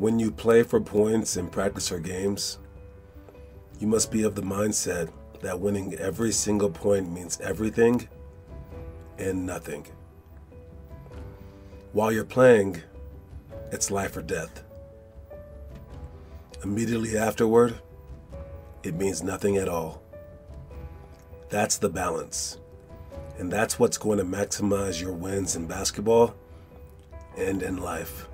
When you play for points and practice for games, you must be of the mindset that winning every single point means everything and nothing. While you're playing, it's life or death. Immediately afterward, it means nothing at all. That's the balance. And that's what's going to maximize your wins in basketball and in life.